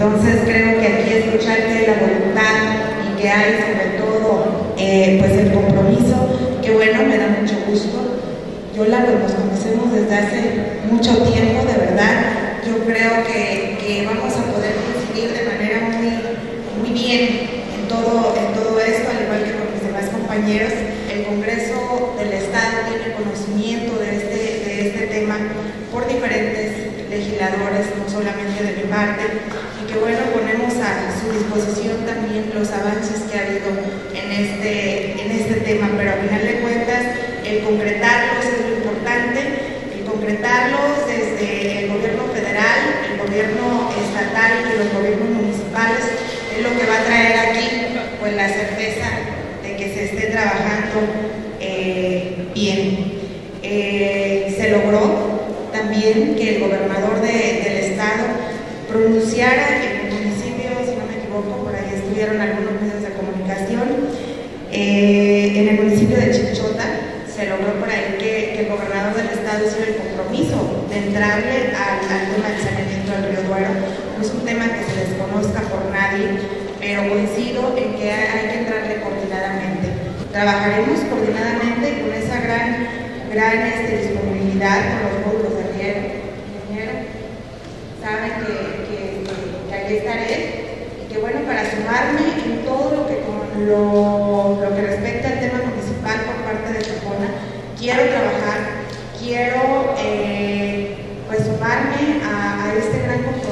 Entonces creo que aquí escuchar que hay la voluntad y que hay sobre todo eh, pues el compromiso, que bueno, me da mucho gusto. Yo la nos conocemos desde hace mucho tiempo, de verdad. Yo creo que, que vamos a poder coincidir de manera muy, muy bien en todo, en todo esto, al igual que con mis demás compañeros. El Congreso del Estado tiene conocimiento de este, de este tema por diferentes legisladores, no solamente de mi parte, y que bueno, ponemos a su disposición también los avances que ha habido en este, en este tema, pero a final de cuentas el concretarlos es lo importante, el concretarlos desde el gobierno federal, el gobierno estatal y los gobiernos municipales es lo que va a traer aquí pues la certeza de que se esté trabajando eh, bien. Eh, se logró también que el gobernador de, del estado pronunciara en el municipio, si no me equivoco, por ahí estuvieron algunos medios de comunicación, eh, en el municipio de Chichota se logró por ahí que, que el gobernador del estado hizo el compromiso de entrarle al, al tema del saneamiento del río Duero. No es un tema que se desconozca por nadie, pero coincido en que hay que entrarle coordinadamente. Trabajaremos coordinadamente con esa gran, gran este, disponibilidad con los módulos entrevistaré y que bueno, para sumarme en todo lo que, lo, lo que respecta al tema municipal por parte de Chacona, quiero trabajar, quiero eh, pues sumarme a, este gran conflicto